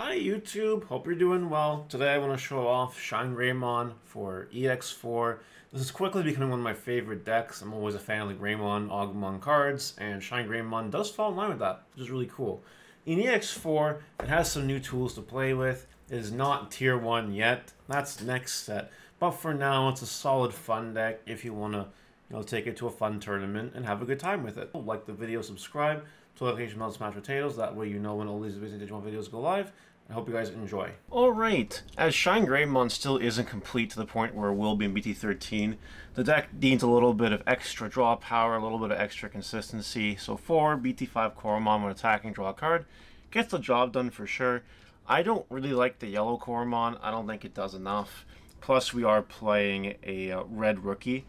Hi YouTube, hope you're doing well. Today I want to show off Shine Greymon for EX4. This is quickly becoming one of my favorite decks. I'm always a fan of the Greymon, Agumon cards, and Shine Greymon does fall in line with that, which is really cool. In EX4, it has some new tools to play with. It is not tier 1 yet, that's next set. But for now, it's a solid fun deck if you want to you know, take it to a fun tournament and have a good time with it. Like the video, subscribe to notification bell smash potatoes. That way you know when all these amazing Digimon videos go live. I hope you guys enjoy. Alright, as Shine Greymon still isn't complete to the point where it will be in BT13, the deck needs a little bit of extra draw power, a little bit of extra consistency. So for BT5 Koromon when attacking, draw a card. Gets the job done for sure. I don't really like the yellow Koromon. I don't think it does enough. Plus we are playing a uh, red rookie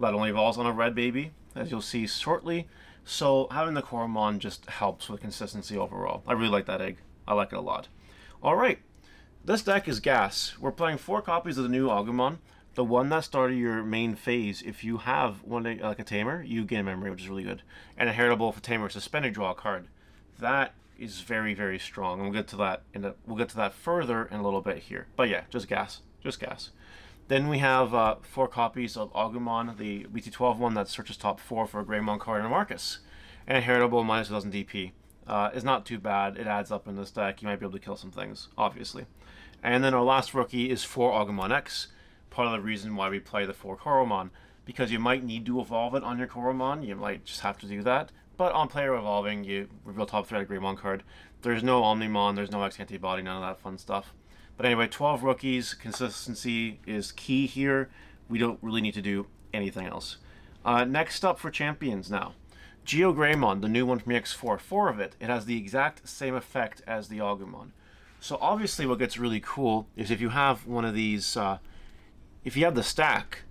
that only evolves on a red baby, as you'll see shortly. So having the Koromon just helps with consistency overall. I really like that egg. I like it a lot. Alright, this deck is gas. We're playing four copies of the new Agumon. The one that started your main phase, if you have one like a Tamer, you gain memory, which is really good. And a Heritable for Tamer, suspended draw card. That is very, very strong. And we'll get to that in a, we'll get to that further in a little bit here. But yeah, just gas. Just gas. Then we have uh, four copies of Agumon, the BT12 one that searches top four for a Greymon card and a Marcus. And a Heritable minus 2000 DP. Uh, is not too bad. It adds up in this deck. You might be able to kill some things, obviously. And then our last rookie is for Agumon X. Part of the reason why we play the 4 Koromon. Because you might need to evolve it on your Koromon. You might just have to do that. But on player evolving, you reveal top 3 Greymon card. There's no Omnimon, there's no X antibody, none of that fun stuff. But anyway, 12 rookies, consistency is key here. We don't really need to do anything else. Uh, next up for champions now. Geo Greymon, the new one from EX4, four of it, it has the exact same effect as the Agumon. So obviously what gets really cool is if you have one of these, uh, if you have the stack,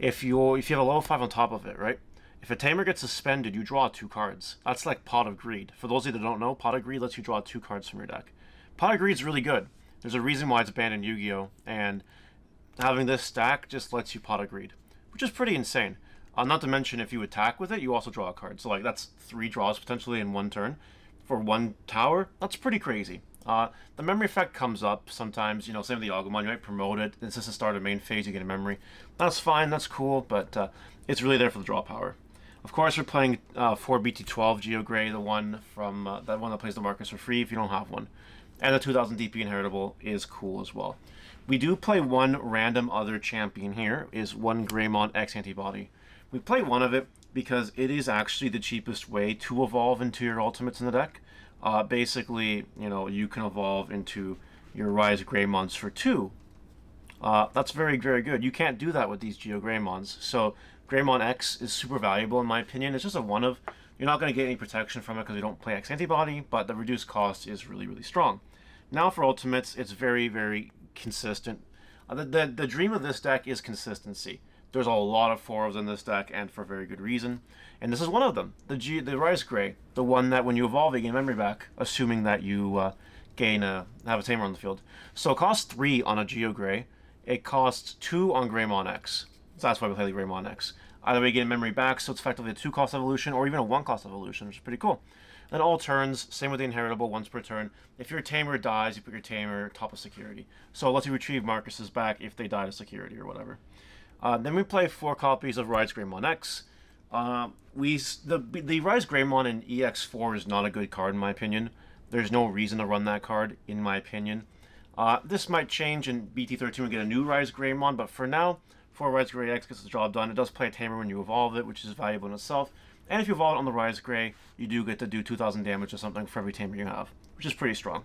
if you if you have a level 5 on top of it, right? If a Tamer gets suspended, you draw two cards. That's like Pot of Greed. For those of you that don't know, Pot of Greed lets you draw two cards from your deck. Pot of Greed is really good. There's a reason why it's banned in Yu-Gi-Oh! And having this stack just lets you pot a greed, which is pretty insane. Uh, not to mention, if you attack with it, you also draw a card. So, like, that's three draws potentially in one turn. For one tower, that's pretty crazy. Uh, the memory effect comes up sometimes, you know, same with the Agumon, you might promote it, and since the start of main phase, you get a memory. That's fine, that's cool, but uh, it's really there for the draw power. Of course, we're playing uh, 4 BT12 Geo Grey, the one from, uh, that one that plays the Marcus for free if you don't have one. And the 2000 DP Inheritable is cool as well. We do play one random other champion here, is one Greymon X Antibody. We play one of it because it is actually the cheapest way to evolve into your ultimates in the deck. Uh, basically, you know, you can evolve into your Rise Greymons for two. Uh, that's very, very good. You can't do that with these Geo Greymons. So Greymon X is super valuable in my opinion. It's just a one of you're not going to get any protection from it because you don't play X antibody, but the reduced cost is really, really strong. Now for ultimates, it's very, very consistent. Uh, the, the, the dream of this deck is consistency. There's a lot of fours in this deck, and for very good reason. And this is one of them, the G, the Rise Grey, the one that when you evolve, you gain memory back, assuming that you uh, gain a have a tamer on the field. So it costs three on a Geo Grey. It costs two on Greymon X. So that's why we play the Greymon X. Either way, you get memory back, so it's effectively a two-cost evolution, or even a one-cost evolution, which is pretty cool. Then all turns, same with the inheritable, once per turn. If your tamer dies, you put your tamer top of security. So it lets you retrieve Marcus's back if they die to security or whatever. Uh, then we play four copies of Rise Greymon X. Uh, we the the Rise Greymon in EX4 is not a good card in my opinion. There's no reason to run that card in my opinion. Uh, this might change in BT13 we get a new Rise Greymon, but for now, for Rise Grey X gets the job done. It does play a Tamer when you evolve it, which is valuable in itself. And if you evolve it on the Rise Grey, you do get to do 2,000 damage or something for every Tamer you have, which is pretty strong.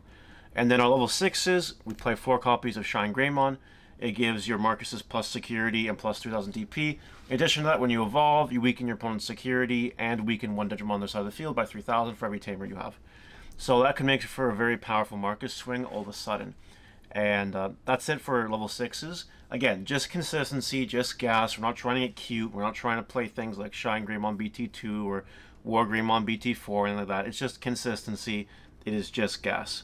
And then our level 6s, we play 4 copies of Shine Greymon. It gives your Marcus's plus security and plus 3000 DP. In addition to that, when you evolve, you weaken your opponent's security and weaken one Digimon on the side of the field by 3000 for every Tamer you have. So that can make for a very powerful Marcus swing all of a sudden. And uh, that's it for level 6s. Again, just consistency, just gas. We're not trying to get cute. We're not trying to play things like Shine Greymon BT2 or War Greymon BT4 and like that. It's just consistency. It is just gas.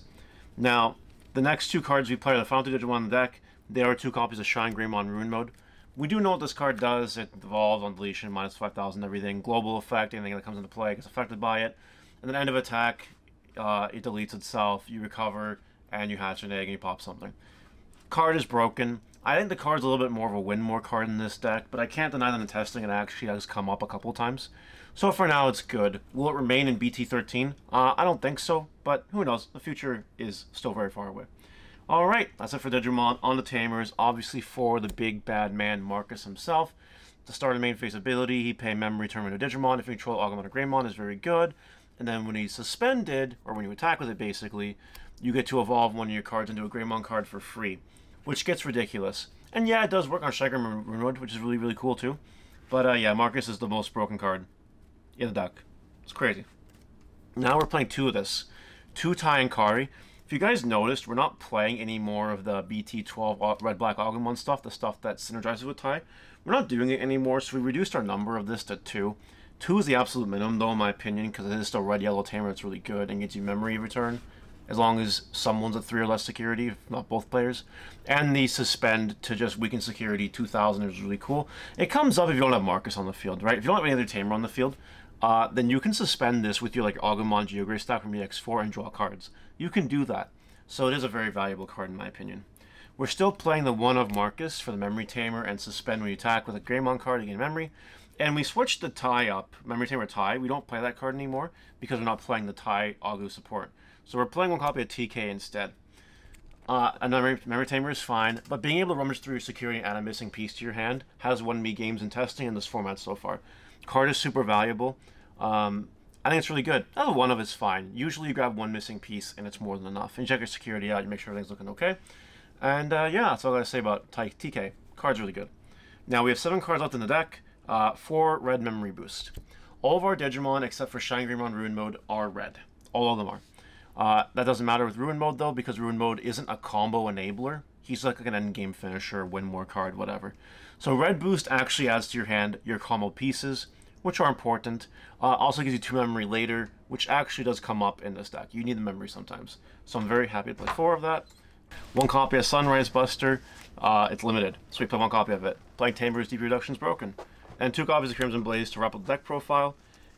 Now, the next two cards we play are the final two Digimon on the deck. They are two copies of Shine Greymon Ruin Mode. We do know what this card does. It evolves on deletion, minus 5,000, everything. Global effect, anything that comes into play gets affected by it. And then end of attack, uh, it deletes itself. You recover and you hatch an egg and you pop something. Card is broken. I think the card's a little bit more of a win more card in this deck, but I can't deny that in testing it actually has come up a couple times. So for now, it's good. Will it remain in BT13? Uh, I don't think so, but who knows? The future is still very far away. Alright, that's it for Digimon on the Tamers. Obviously for the big bad man, Marcus himself. To start a main phase ability, he pay memory turn into Digimon. If you control Agumon or Greymon, is very good. And then when he's suspended, or when you attack with it basically, you get to evolve one of your cards into a Greymon card for free which gets ridiculous. And yeah, it does work on Striker Rune which is really, really cool too. But uh, yeah, Marcus is the most broken card in the deck. It's crazy. Now we're playing two of this. Two Tai and Kari. If you guys noticed, we're not playing any more of the BT12 Red Black Agumon stuff, the stuff that synergizes with Tai. We're not doing it anymore, so we reduced our number of this to two. Two is the absolute minimum, though, in my opinion, because it is still red yellow tamer. It's really good and gets you memory return as long as someone's at three or less security, if not both players. And the suspend to just weaken security 2000 is really cool. It comes up if you don't have Marcus on the field, right? If you don't have any other Tamer on the field, uh, then you can suspend this with your like Agumon Geogray stack from EX4 and draw cards. You can do that. So it is a very valuable card in my opinion. We're still playing the one of Marcus for the Memory Tamer and suspend when you attack with a Greymon card to gain memory. And we switched the tie up, Memory Tamer Tai. We don't play that card anymore because we're not playing the Tai Agu support. So we're playing one copy of TK instead. Uh, a memory, tamer is fine, but being able to rummage through security and add a missing piece to your hand has won me games in testing in this format so far. Card is super valuable. Um, I think it's really good. Another one of it's fine. Usually you grab one missing piece and it's more than enough. And you check your security out, you make sure everything's looking okay. And uh, yeah, that's all I gotta say about TK. Card's really good. Now we have seven cards left in the deck. Uh, four red memory boost. All of our Digimon, except for Shine Greymon Ruin mode, are red. All of them are. Uh, that doesn't matter with Ruin Mode, though, because Ruin Mode isn't a combo enabler. He's like an endgame finisher, win more card, whatever. So Red Boost actually adds to your hand your combo pieces, which are important. Uh, also gives you two memory later, which actually does come up in this deck. You need the memory sometimes. So I'm very happy to play four of that. One copy of Sunrise Buster. Uh, it's limited, so we play one copy of it. Playing Tamer's DP Reduction is broken. And two copies of Crimson Blaze to wrap up the deck profile.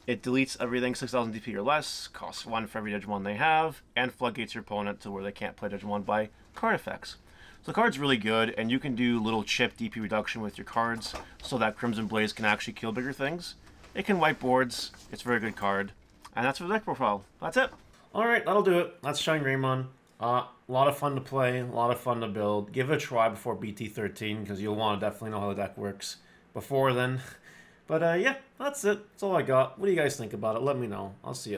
It deletes everything 6000 DP or less, costs 1 for every Digimon they have, and floodgates your opponent to where they can't play Digimon by card effects. So the card's really good, and you can do little chip DP reduction with your cards so that Crimson Blaze can actually kill bigger things. It can wipe boards, it's a very good card, and that's for the deck profile. That's it. Alright, that'll do it. That's Shine Greymon. Uh, a lot of fun to play, a lot of fun to build. Give it a try before BT13, because you'll want to definitely know how the deck works. Before then, But uh, yeah, that's it. That's all I got. What do you guys think about it? Let me know. I'll see you later.